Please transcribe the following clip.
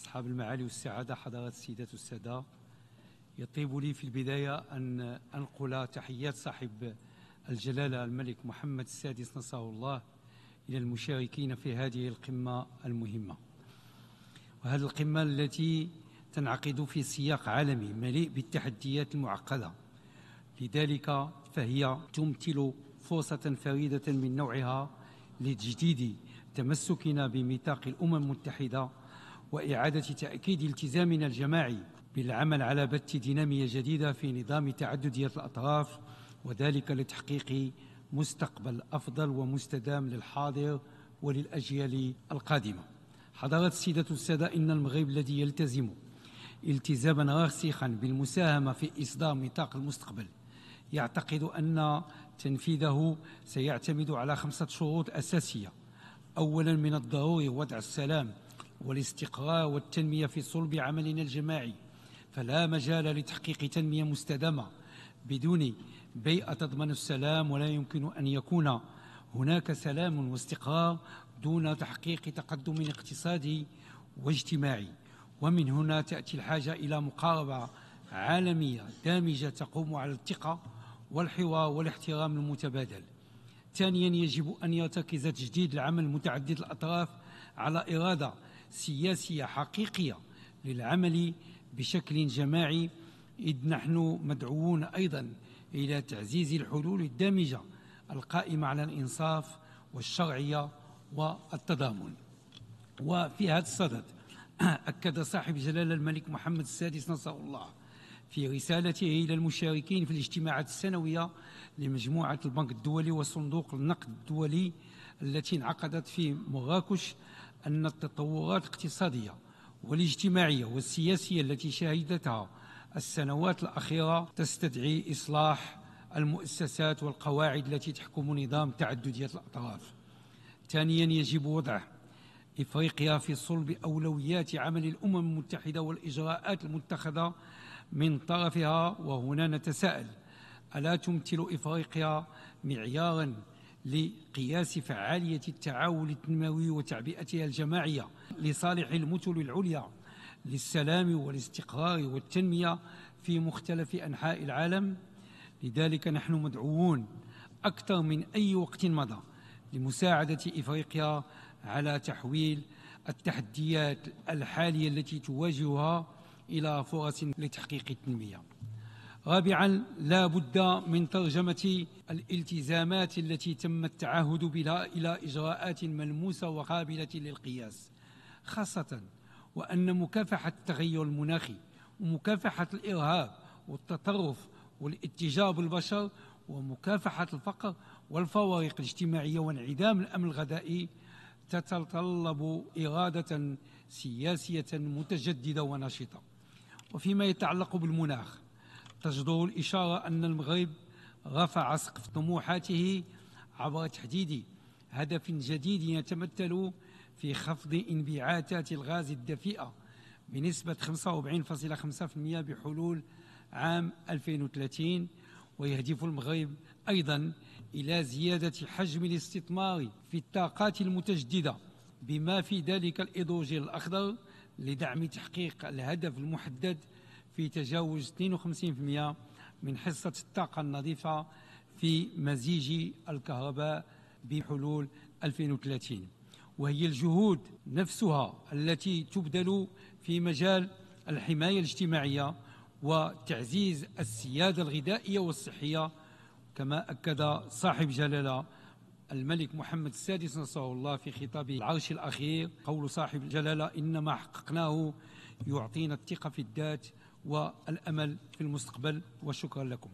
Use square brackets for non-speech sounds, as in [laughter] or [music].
أصحاب المعالي والسعادة حضرات السيدات والسادة. يطيب لي في البداية أن أنقل تحيات صاحب الجلالة الملك محمد السادس نصره الله إلى المشاركين في هذه القمة المهمة. وهذه القمة التي تنعقد في سياق عالمي مليء بالتحديات المعقدة. لذلك فهي تمثل فرصة فريدة من نوعها لتجديد تمسكنا بميثاق الأمم المتحدة وإعادة تأكيد التزامنا الجماعي بالعمل على بث دينامية جديدة في نظام تعددية الأطراف وذلك لتحقيق مستقبل أفضل ومستدام للحاضر وللأجيال القادمة. حضرات السيدة والسادة إن المغرب الذي يلتزم التزاما راسخا بالمساهمة في إصدار ميثاق المستقبل. يعتقد أن تنفيذه سيعتمد على خمسة شروط أساسية. أولا من الضروري وضع السلام والاستقرار والتنمية في صلب عملنا الجماعي. فلا مجال لتحقيق تنمية مستدامة. بدون بيئة تضمن السلام ولا يمكن أن يكون هناك سلام واستقرار دون تحقيق تقدم اقتصادي واجتماعي. ومن هنا تأتي الحاجة إلى مقاربة عالمية دامجة تقوم على الثقة والحوار والاحترام المتبادل. ثانيا يجب أن يرتكز تجديد العمل متعدد الأطراف على إرادة سياسية حقيقية للعمل بشكل جماعي إذ نحن مدعوون أيضا إلى تعزيز الحلول الدامجة القائمة على الإنصاف والشرعية والتضامن. وفي هذا الصدد [clears throat] أكد صاحب جلالة الملك محمد السادس نصر الله في رسالته إلى المشاركين في الاجتماعات السنوية لمجموعة البنك الدولي وصندوق النقد الدولي التي انعقدت في مراكش أن التطورات الاقتصادية والاجتماعية والسياسية التي شهدتها السنوات الأخيرة تستدعي إصلاح المؤسسات والقواعد التي تحكم نظام تعددية الأطراف. ثانيا يجب وضع إفريقيا في صلب أولويات عمل الأمم المتحدة والإجراءات المتخذة من طرفها وهنا نتساءل ألا تمثل إفريقيا معيارا لقياس فعالية التعاون التنموي وتعبئتها الجماعية لصالح المثل العليا للسلام والاستقرار والتنمية في مختلف أنحاء العالم. لذلك نحن مدعوون أكثر من أي وقت مضى لمساعدة إفريقيا على تحويل التحديات الحالية التي تواجهها إلى فرص لتحقيق التنمية. رابعا لا بد من ترجمة الالتزامات التي تم التعهد بها إلى إجراءات ملموسة وقابلة للقياس خاصة وأن مكافحة التغير المناخي ومكافحة الإرهاب والتطرف والاتجاه بالبشر ومكافحة الفقر والفوارق الاجتماعية وانعدام الأمن الغذائي تتطلب إرادة سياسية متجددة ونشطة. وفيما يتعلق بالمناخ تجدر الإشارة أن المغرب رفع سقف طموحاته عبر تحديد هدف جديد يتمثل في خفض انبعاثات الغاز الدفيئة بنسبة 45.5% بحلول عام 2030 ويهدف المغرب أيضا إلى زيادة حجم الاستثمار في الطاقات المتجددة بما في ذلك الإيدروجين الأخضر لدعم تحقيق الهدف المحدد في تجاوز 52% من حصة الطاقة النظيفة في مزيج الكهرباء بحلول 2030 وهي الجهود نفسها التي تبذل في مجال الحماية الاجتماعية وتعزيز السيادة الغذائية والصحية كما أكد صاحب جلالة الملك محمد السادس نصره الله في خطاب العرش الأخير قول صاحب الجلالة إنما حققناه يعطينا الثقة في الذات والأمل في المستقبل وشكرا لكم.